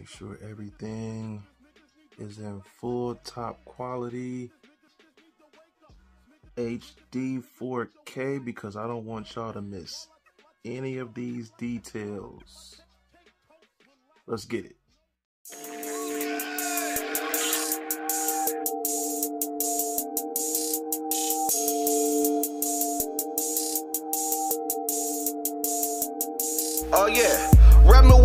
Make sure everything is in full top quality HD 4K because I don't want y'all to miss any of these details. Let's get it.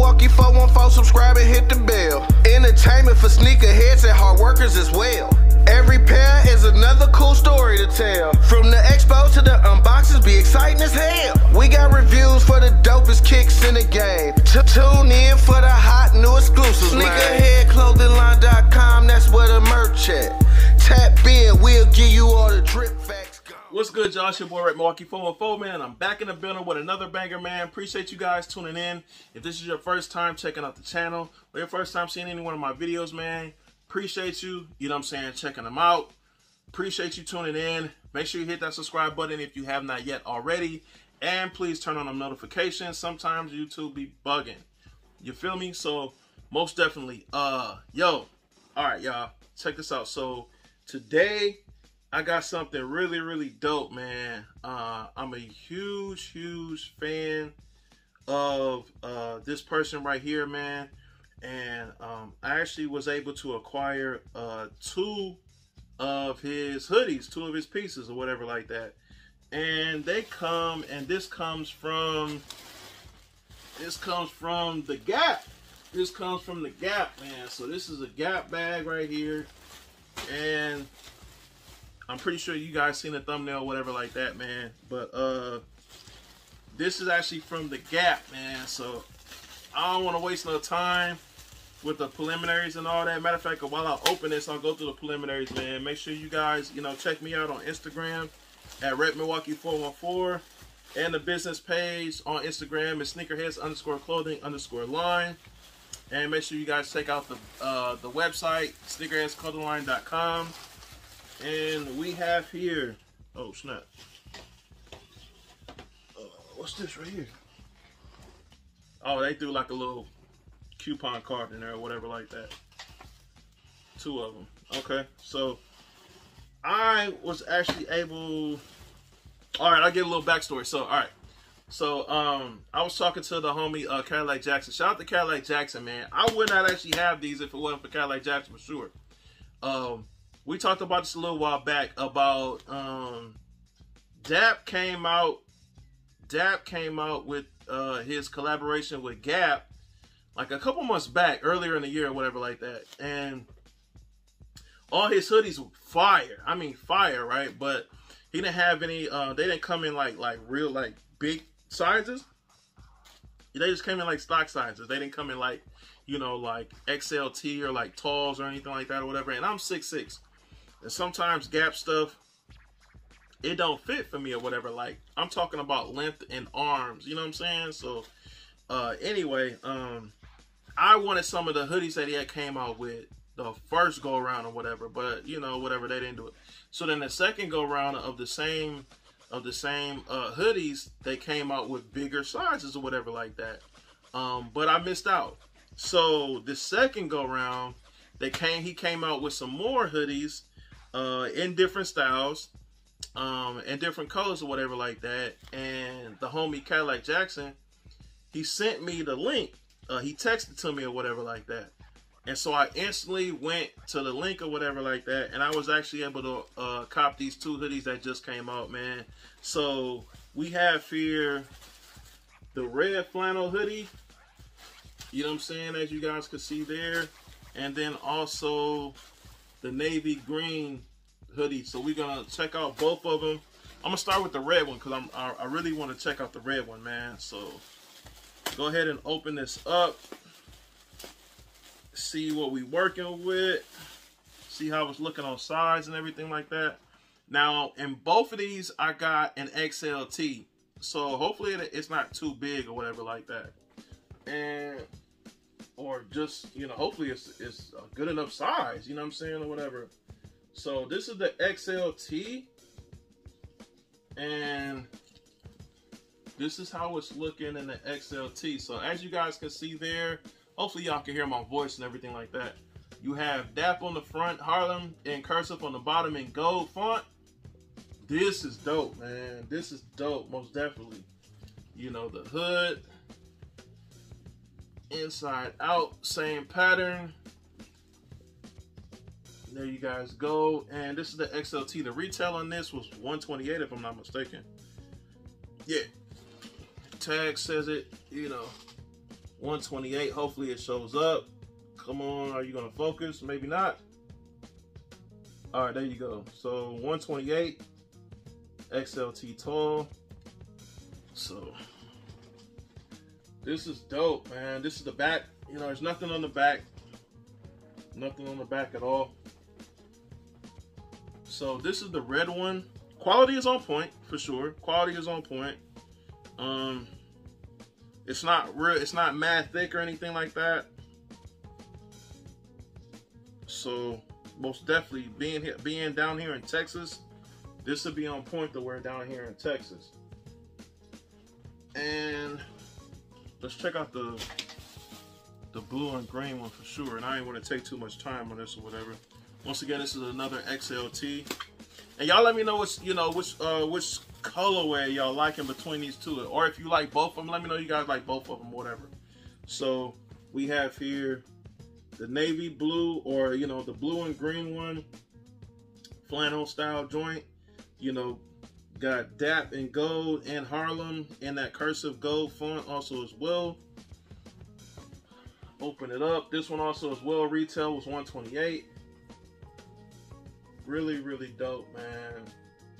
Milwaukee 414, subscribe and hit the bell. Entertainment for sneakerheads and hard workers as well. Every pair is another cool story to tell. From the expo to the unboxings, be exciting as hell. We got reviews for the dopest kicks in the game. To tune in for the hot new exclusives. Sneakerheadclothingline.com, that's where the merch at. Tap in, we'll give you What's good, y'all? It's your boy, Rep Milwaukee 414, man. I'm back in the building with another banger, man. Appreciate you guys tuning in. If this is your first time checking out the channel, or your first time seeing any one of my videos, man, appreciate you, you know what I'm saying, checking them out. Appreciate you tuning in. Make sure you hit that subscribe button if you have not yet already. And please turn on the notifications. Sometimes YouTube be bugging. You feel me? So, most definitely. Uh, yo. All right, y'all. Check this out. So, today I got something really, really dope, man. Uh, I'm a huge, huge fan of uh, this person right here, man. And um, I actually was able to acquire uh, two of his hoodies, two of his pieces or whatever like that. And they come, and this comes from, this comes from the Gap. This comes from the Gap, man. So this is a Gap bag right here. And I'm pretty sure you guys seen the thumbnail, whatever like that, man. But uh, this is actually from the Gap, man. So I don't want to waste no time with the preliminaries and all that. Matter of fact, while I open this, I'll go through the preliminaries, man. Make sure you guys, you know, check me out on Instagram at Rep Milwaukee 414 and the business page on Instagram is sneakerheads underscore clothing underscore line. And make sure you guys check out the uh, the website sneakerheadsclothingline.com. And we have here, oh snap. Uh, what's this right here? Oh, they threw like a little coupon card in there or whatever like that. Two of them. Okay, so I was actually able. All right, I'll give a little backstory. So, all right. So, um, I was talking to the homie uh, Cadillac Jackson. Shout out to Cadillac Jackson, man. I would not actually have these if it wasn't for Cadillac Jackson for sure. Um, we talked about this a little while back about um Dap came out Dap came out with uh his collaboration with Gap like a couple months back, earlier in the year or whatever like that. And all his hoodies were fire. I mean fire, right? But he didn't have any uh they didn't come in like like real like big sizes. They just came in like stock sizes. They didn't come in like, you know, like XLT or like talls or anything like that or whatever. And I'm six six. And sometimes Gap stuff, it don't fit for me or whatever. Like I'm talking about length and arms. You know what I'm saying? So uh, anyway, um, I wanted some of the hoodies that he had came out with the first go around or whatever, but you know whatever they didn't do it. So then the second go around of the same of the same uh, hoodies, they came out with bigger sizes or whatever like that. Um, but I missed out. So the second go round, they came. He came out with some more hoodies uh, in different styles, um, and different colors or whatever like that. And the homie Cadillac Jackson, he sent me the link. Uh, he texted to me or whatever like that. And so I instantly went to the link or whatever like that, and I was actually able to uh, cop these two hoodies that just came out, man. So we have here the red flannel hoodie. You know what I'm saying? As you guys can see there. And then also the navy green hoodie. So we're gonna check out both of them. I'm gonna start with the red one because I'm I, I really want to check out the red one, man. So go ahead and open this up. See what we working with. See how it's looking on size and everything like that. Now, in both of these, I got an XLT. So hopefully it's not too big or whatever like that. And or just you know hopefully it's it's a good enough size you know what i'm saying or whatever so this is the xlt and this is how it's looking in the xlt so as you guys can see there hopefully y'all can hear my voice and everything like that. You have DAP on the front, Harlem in cursive on the bottom in gold font. This is dope, man. This is dope, most definitely. You know, the hood, inside out, same pattern. There you guys go. And this is the XLT. The retail on this was 128 if I'm not mistaken. Yeah. Tag says it, you know, 128. Hopefully it shows up. Come on, are you gonna focus? Maybe not. All right, there you go. So 128 XLT tall. So this is dope, man. This is the back. You know, there's nothing on the back. Nothing on the back at all. So this is the red one. Quality is on point for sure. Quality is on point. Um, it's not real. It's not mad thick or anything like that. So most definitely being here, being down here in Texas, this would be on point to wear down here in Texas. And let's check out the the blue and green one for sure. And I ain't want to take too much time on this or whatever. Once again, this is another XLT. And y'all let me know which you know which uh which colorway y'all like in between these two. Or if you like both of them, let me know you guys like both of them, whatever. So we have here the navy blue or you know the blue and green one flannel style joint you know got dap and gold and harlem and that cursive gold font also as well open it up this one also as well retail was 128 really really dope man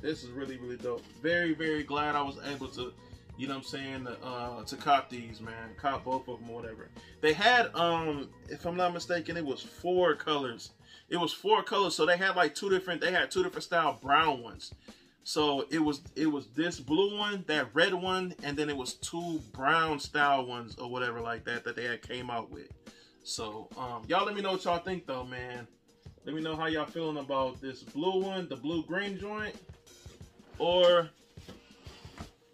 this is really really dope very very glad i was able to you know I'm saying, uh, to cop these, man. Cop both of them, whatever. They had, um, if I'm not mistaken, it was four colors. It was four colors, so they had like two different, they had two different style brown ones. So it was it was this blue one, that red one, and then it was two brown style ones or whatever like that that they had came out with. So um, y'all let me know what y'all think though, man. Let me know how y'all feeling about this blue one, the blue green joint, or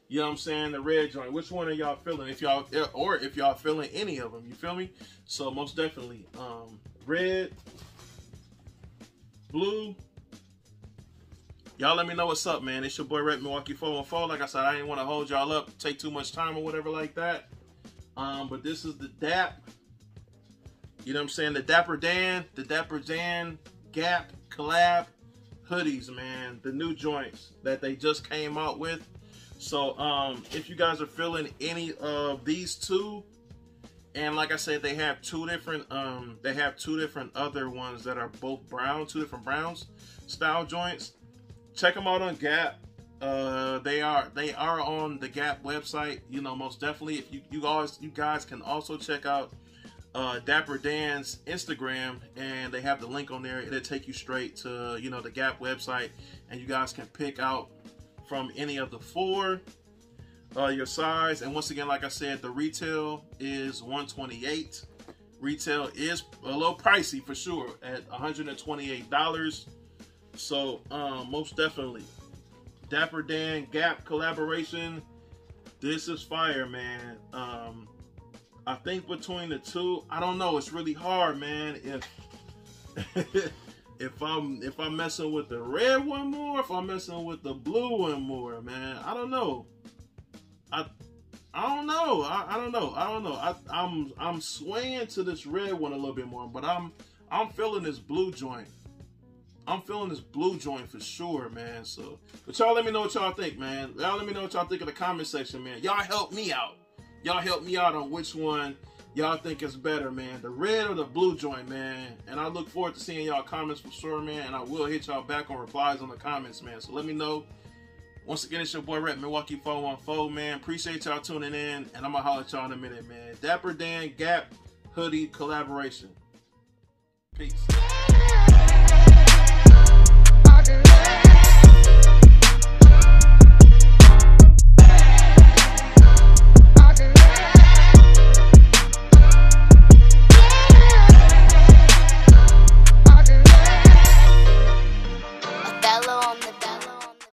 you know what I'm saying? The red joint. Which one are y'all feeling? If y'all or if y'all feeling any of them, you feel me? So most definitely, um, red, blue. Y'all let me know what's up, man. It's your boy Rep Milwaukee 414. Like I said, I didn't want to hold y'all up, take too much time or whatever like that. Um, but this is the DAP. You know what I'm saying? The Dapper Dan, the Dapper Dan Gap collab hoodies, man. The new joints that they just came out with. So um, if you guys are feeling any of these two, and like I said, they have two different um, they have two different other ones that are both brown, two different browns style joints. Check them out on Gap. Uh, they are they are on the Gap website. You know, most definitely. If you you guys you guys can also check out uh, Dapper Dan's Instagram, and they have the link on there. It'll take you straight to you know the Gap website, and you guys can pick out from any of the four. Uh, your size, and once again, like I said, the retail is 128. Retail is a little pricey for sure at 128 dollars. So um, most definitely, Dapper Dan Gap collaboration. This is fire, man. Um, I think between the two, I don't know. It's really hard, man. If if I'm if I'm messing with the red one more, if I'm messing with the blue one more, man. I don't know. I I don't know. I, I don't know. I don't know. I, I'm I'm swaying to this red one a little bit more, but I'm I'm feeling this blue joint. I'm feeling this blue joint for sure, man. So, but y'all let me know what y'all think, man. Y'all let me know what y'all think in the comment section, man. Y'all help me out. Y'all help me out on which one y'all think is better, man. The red or the blue joint, man. And I look forward to seeing y'all comments for sure, man. And I will hit y'all back on replies on the comments, man. So let me know. Once again, it's your boy Rep Milwaukee 414, man. Appreciate y'all tuning in. And I'm going to holler at y'all in a minute, man. Dapper Dan Gap Hoodie collaboration. Peace.